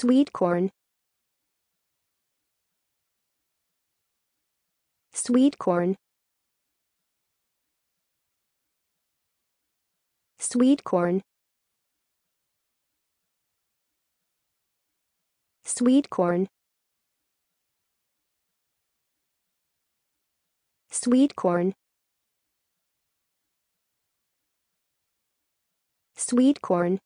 sweet corn. Sweet corn. Sweet corn. Sweet corn. Sweet corn. Sweet corn.